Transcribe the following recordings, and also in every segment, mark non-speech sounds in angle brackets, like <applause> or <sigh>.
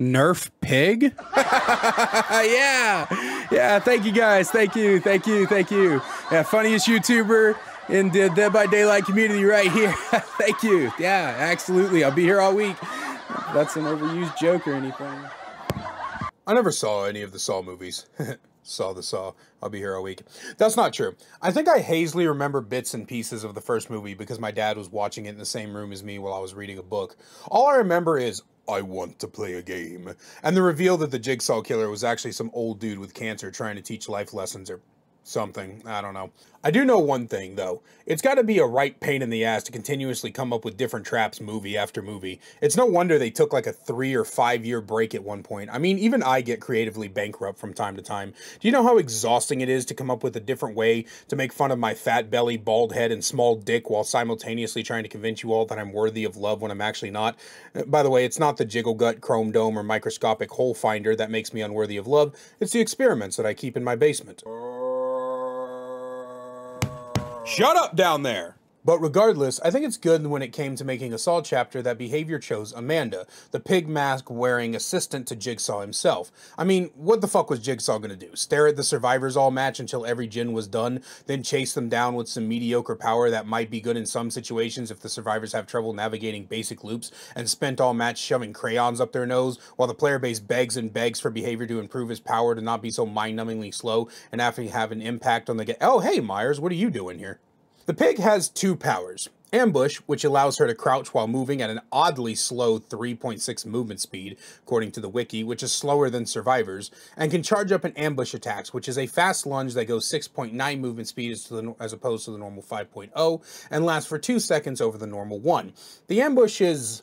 Nerf pig? <laughs> yeah. Yeah, thank you guys. Thank you. Thank you. Thank you. Yeah, funniest YouTuber in the Dead by Daylight community right here. <laughs> thank you. Yeah, absolutely. I'll be here all week. That's an overused joke or anything. I never saw any of the Saw movies. <laughs> saw the Saw. I'll be here all week. That's not true. I think I hazily remember bits and pieces of the first movie because my dad was watching it in the same room as me while I was reading a book. All I remember is, I want to play a game. And the reveal that the Jigsaw Killer was actually some old dude with cancer trying to teach life lessons or something. I don't know. I do know one thing, though. It's got to be a right pain in the ass to continuously come up with different traps movie after movie. It's no wonder they took like a three or five year break at one point. I mean, even I get creatively bankrupt from time to time. Do you know how exhausting it is to come up with a different way to make fun of my fat belly, bald head, and small dick while simultaneously trying to convince you all that I'm worthy of love when I'm actually not? Uh, by the way, it's not the jiggle gut, chrome dome, or microscopic hole finder that makes me unworthy of love. It's the experiments that I keep in my basement. Shut up down there! But regardless, I think it's good when it came to making a Saw chapter that Behaviour chose Amanda, the pig mask wearing assistant to Jigsaw himself. I mean, what the fuck was Jigsaw gonna do? Stare at the survivors all match until every gen was done, then chase them down with some mediocre power that might be good in some situations if the survivors have trouble navigating basic loops, and spent all match shoving crayons up their nose, while the player base begs and begs for Behaviour to improve his power to not be so mind-numbingly slow and actually have an impact on the game. Oh, hey, Myers, what are you doing here? The pig has two powers. Ambush, which allows her to crouch while moving at an oddly slow 3.6 movement speed, according to the wiki, which is slower than survivors, and can charge up an ambush attacks, which is a fast lunge that goes 6.9 movement speed as, the, as opposed to the normal 5.0, and lasts for 2 seconds over the normal 1. The ambush is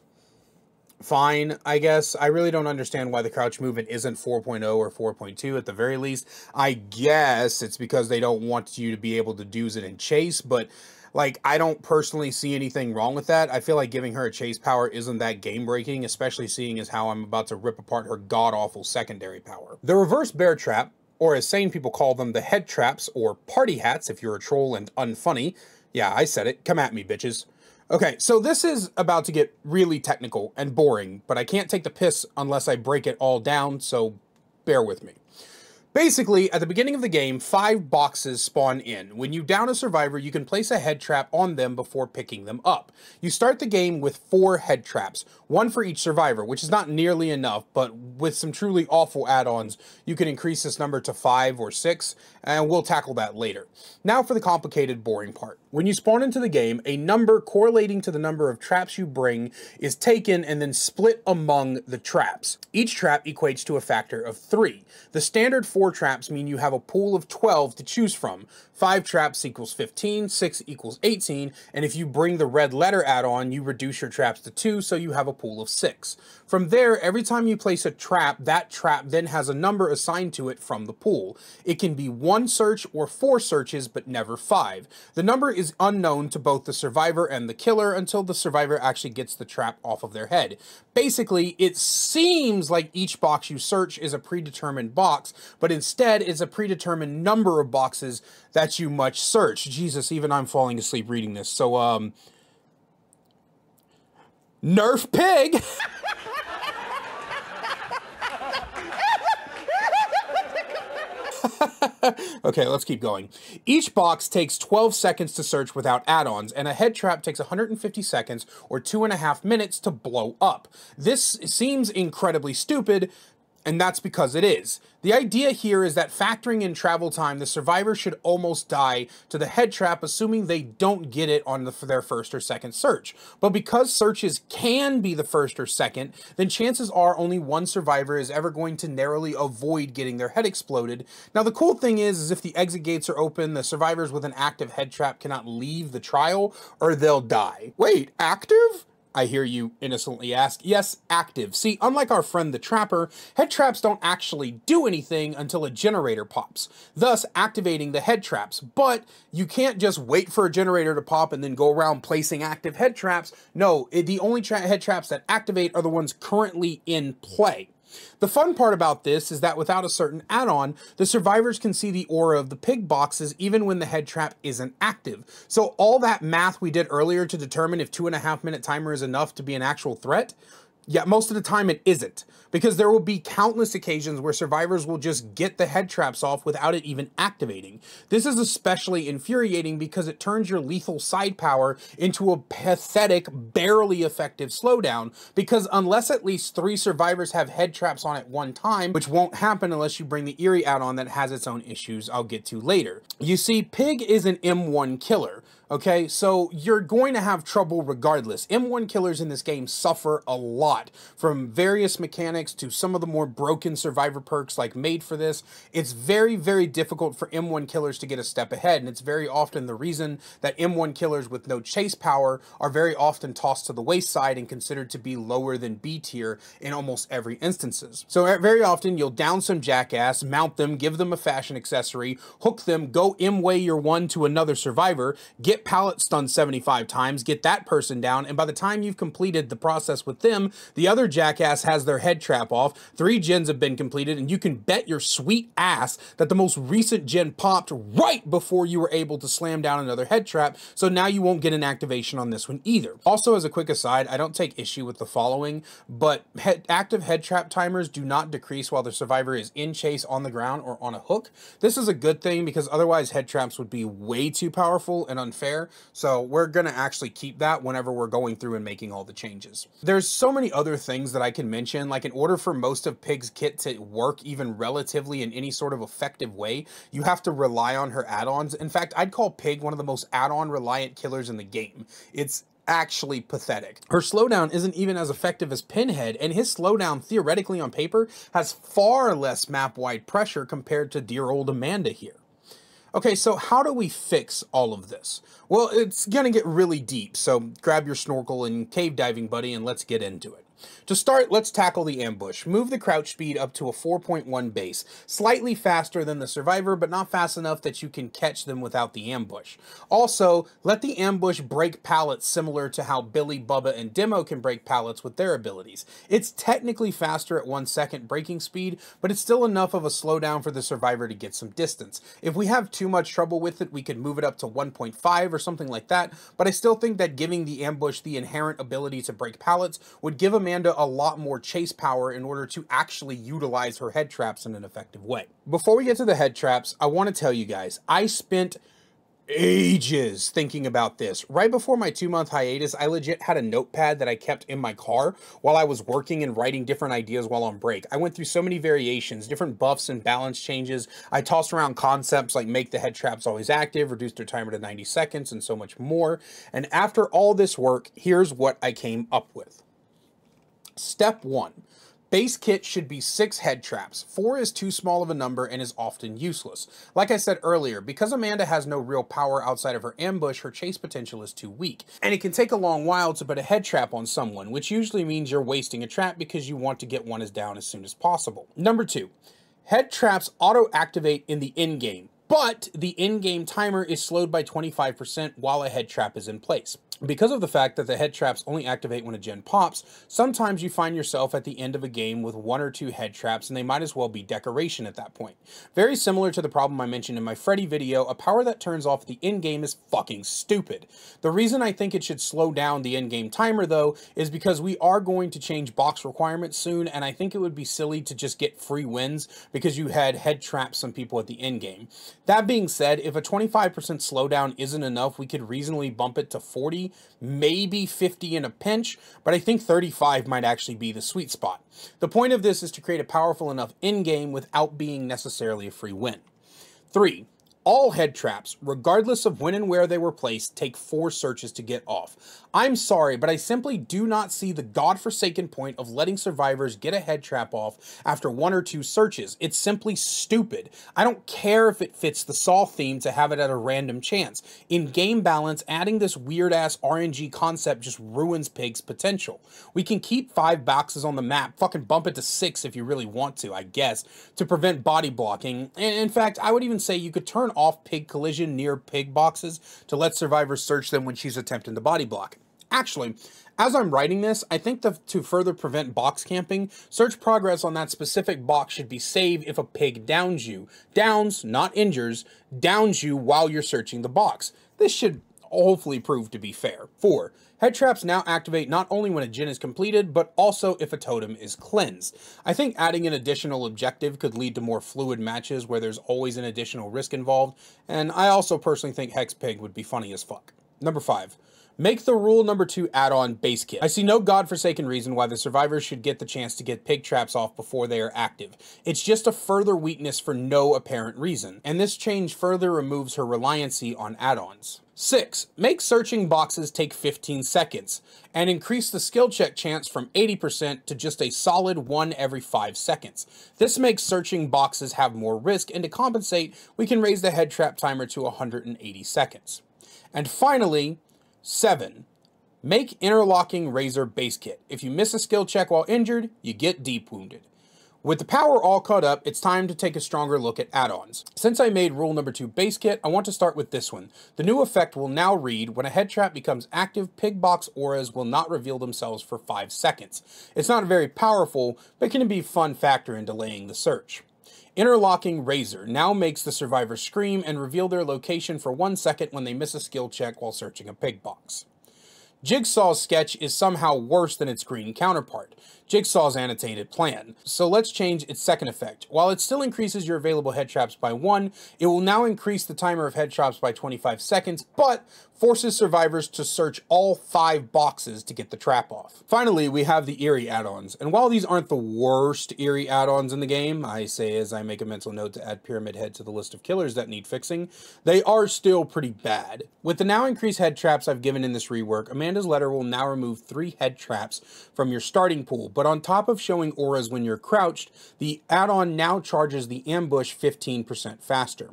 fine, I guess. I really don't understand why the crouch movement isn't 4.0 or 4.2 at the very least. I guess it's because they don't want you to be able to do it in chase, but like I don't personally see anything wrong with that. I feel like giving her a chase power isn't that game breaking, especially seeing as how I'm about to rip apart her god awful secondary power. The reverse bear trap, or as sane people call them, the head traps or party hats if you're a troll and unfunny. Yeah, I said it. Come at me, bitches. Okay, so this is about to get really technical and boring, but I can't take the piss unless I break it all down, so bear with me. Basically, at the beginning of the game, five boxes spawn in. When you down a survivor, you can place a head trap on them before picking them up. You start the game with four head traps, one for each survivor, which is not nearly enough, but with some truly awful add-ons, you can increase this number to five or six, and we'll tackle that later. Now for the complicated, boring part. When you spawn into the game, a number correlating to the number of traps you bring is taken and then split among the traps. Each trap equates to a factor of three. The standard four four traps mean you have a pool of 12 to choose from. Five traps equals 15, six equals 18, and if you bring the red letter add-on, you reduce your traps to two, so you have a pool of six. From there, every time you place a trap, that trap then has a number assigned to it from the pool. It can be one search or four searches, but never five. The number is unknown to both the survivor and the killer until the survivor actually gets the trap off of their head. Basically, it seems like each box you search is a predetermined box, but instead it's a predetermined number of boxes that you much search. Jesus, even I'm falling asleep reading this. So, um, Nerf pig. <laughs> <laughs> okay, let's keep going. Each box takes 12 seconds to search without add-ons, and a head trap takes 150 seconds or two and a half minutes to blow up. This seems incredibly stupid, and that's because it is. The idea here is that factoring in travel time, the survivor should almost die to the head trap, assuming they don't get it on the, their first or second search. But because searches can be the first or second, then chances are only one survivor is ever going to narrowly avoid getting their head exploded. Now, the cool thing is, is if the exit gates are open, the survivors with an active head trap cannot leave the trial, or they'll die. Wait, active? I hear you innocently ask. Yes, active. See, unlike our friend the Trapper, head traps don't actually do anything until a generator pops, thus activating the head traps. But you can't just wait for a generator to pop and then go around placing active head traps. No, the only tra head traps that activate are the ones currently in play. The fun part about this is that without a certain add-on, the survivors can see the aura of the pig boxes even when the head trap isn't active. So all that math we did earlier to determine if two and a half minute timer is enough to be an actual threat, Yeah, most of the time it isn't, because there will be countless occasions where survivors will just get the head traps off without it even activating. This is especially infuriating because it turns your lethal side power into a pathetic, barely effective slowdown, because unless at least three survivors have head traps on at one time, which won't happen unless you bring the Iri add-on that has its own issues I'll get to later. You see, Pig is an M1 killer, Okay, so you're going to have trouble regardless. M1 killers in this game suffer a lot from various mechanics to some of the more broken survivor perks like made for this. It's very, very difficult for M1 killers to get a step ahead, and it's very often the reason that M1 killers with no chase power are very often tossed to the wayside and considered to be lower than B tier in almost every instances. So very often you'll down some jackass, mount them, give them a fashion accessory, hook them, go M-way your one to another survivor, get get pallet stunned 75 times, get that person down, and by the time you've completed the process with them, the other jackass has their head trap off, three gens have been completed, and you can bet your sweet ass that the most recent gen popped right before you were able to slam down another head trap, so now you won't get an activation on this one either. Also, as a quick aside, I don't take issue with the following, but head, active head trap timers do not decrease while the survivor is in chase on the ground or on a hook. This is a good thing because otherwise head traps would be way too powerful and unfair fair. So we're to actually keep that whenever we're going through and making all the changes. There's so many other things that I can mention. Like in order for most of Pig's kit to work even relatively in any sort of effective way, you have to rely on her add-ons. In fact, I'd call Pig one of the most add-on reliant killers in the game. It's actually pathetic. Her slowdown isn't even as effective as Pinhead, and his slowdown theoretically on paper has far less map-wide pressure compared to dear old Amanda here. Okay, so how do we fix all of this? Well, it's gonna get really deep, so grab your snorkel and cave diving buddy and let's get into it. To start, let's tackle the ambush. Move the crouch speed up to a 4.1 base, slightly faster than the survivor, but not fast enough that you can catch them without the ambush. Also, let the ambush break pallets similar to how Billy, Bubba, and Demo can break pallets with their abilities. It's technically faster at 1 second breaking speed, but it's still enough of a slowdown for the survivor to get some distance. If we have too much trouble with it, we could move it up to 1.5 or something like that, but I still think that giving the ambush the inherent ability to break pallets would give a Amanda a lot more chase power in order to actually utilize her head traps in an effective way. Before we get to the head traps, I want to tell you guys, I spent ages thinking about this. Right before my two month hiatus, I legit had a notepad that I kept in my car while I was working and writing different ideas while on break. I went through so many variations, different buffs and balance changes. I tossed around concepts like make the head traps always active, reduce their timer to 90 seconds, and so much more. And after all this work, here's what I came up with. Step 1. Base kit should be 6 head traps. 4 is too small of a number and is often useless. Like I said earlier, because Amanda has no real power outside of her ambush, her chase potential is too weak. And it can take a long while to put a head trap on someone, which usually means you're wasting a trap because you want to get one as down as soon as possible. Number 2. Head traps auto-activate in the end game, but the end game timer is slowed by 25% while a head trap is in place. Because of the fact that the head traps only activate when a gen pops, sometimes you find yourself at the end of a game with one or two head traps and they might as well be decoration at that point. Very similar to the problem I mentioned in my Freddy video, a power that turns off the end game is fucking stupid. The reason I think it should slow down the end game timer though is because we are going to change box requirements soon and I think it would be silly to just get free wins because you had head traps some people at the end game. That being said, if a 25% slowdown isn't enough, we could reasonably bump it to 40 maybe 50 in a pinch, but I think 35 might actually be the sweet spot. The point of this is to create a powerful enough end game without being necessarily a free win. 3. All head traps, regardless of when and where they were placed, take four searches to get off. I'm sorry, but I simply do not see the godforsaken point of letting survivors get a head trap off after one or two searches. It's simply stupid. I don't care if it fits the Saw theme to have it at a random chance. In game balance, adding this weird ass RNG concept just ruins Pig's potential. We can keep five boxes on the map, fucking bump it to six if you really want to, I guess, to prevent body blocking. And in fact, I would even say you could turn off pig collision near pig boxes to let survivors search them when she's attempting to body block. Actually, as I'm writing this, I think that to further prevent box camping, search progress on that specific box should be saved if a pig downs you. Downs, not injures, downs you while you're searching the box. This should hopefully prove to be fair. 4. Head traps now activate not only when a gen is completed, but also if a totem is cleansed. I think adding an additional objective could lead to more fluid matches where there's always an additional risk involved, and I also personally think Hex Pig would be funny as fuck. Number 5. Make the rule number two add-on base kit. I see no godforsaken reason why the survivors should get the chance to get pig traps off before they are active. It's just a further weakness for no apparent reason, and this change further removes her reliancy on add-ons. 6. Make searching boxes take 15 seconds, and increase the skill check chance from 80% to just a solid 1 every 5 seconds. This makes searching boxes have more risk, and to compensate, we can raise the head trap timer to 180 seconds. And finally, 7. Make interlocking razor base kit. If you miss a skill check while injured, you get deep wounded. With the power all caught up, it's time to take a stronger look at add-ons. Since I made rule number 2 base kit, I want to start with this one. The new effect will now read, when a head trap becomes active, pig box auras will not reveal themselves for 5 seconds. It's not very powerful, but can be a fun factor in delaying the search. Interlocking Razor now makes the survivor scream and reveal their location for one second when they miss a skill check while searching a pig box. Jigsaw's sketch is somehow worse than its green counterpart, Jigsaw's annotated plan. So let's change its second effect. While it still increases your available head traps by 1, it will now increase the timer of head traps by 25 seconds, but forces survivors to search all 5 boxes to get the trap off. Finally, we have the Iri add-ons, and while these aren't the worst Iri add-ons in the game, I say as I make a mental note to add Pyramid Head to the list of killers that need fixing, they are still pretty bad. With the now increased head traps I've given in this rework, Amanda's Letter will now remove 3 head traps from your starting pool, but on top of showing auras when you're crouched, the add-on now charges the ambush 15% faster.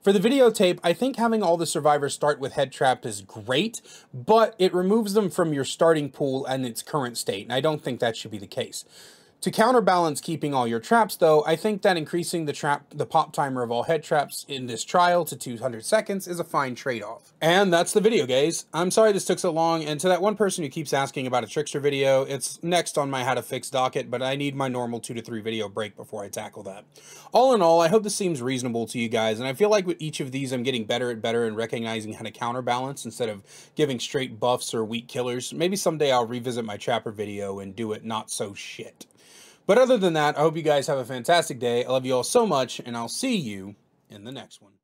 For the videotape, I think having all the survivors start with head trap is great, but it removes them from your starting pool and its current state, and I don't think that should be the case. To counterbalance keeping all your traps, though, I think that increasing the trap, the pop timer of all head traps in this trial to 200 seconds is a fine trade-off. And that's the video, guys. I'm sorry this took so long, and to that one person who keeps asking about a Trickster video, it's next on my how to fix docket, but I need my normal two to three video break before I tackle that. All in all, I hope this seems reasonable to you guys, and I feel like with each of these, I'm getting better and better and recognizing how to counterbalance instead of giving straight buffs or weak killers. Maybe someday I'll revisit my Trapper video and do it not so shit. But other than that, I hope you guys have a fantastic day. I love you all so much, and I'll see you in the next one.